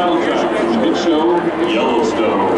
nostalgia. It show, Yellowstone.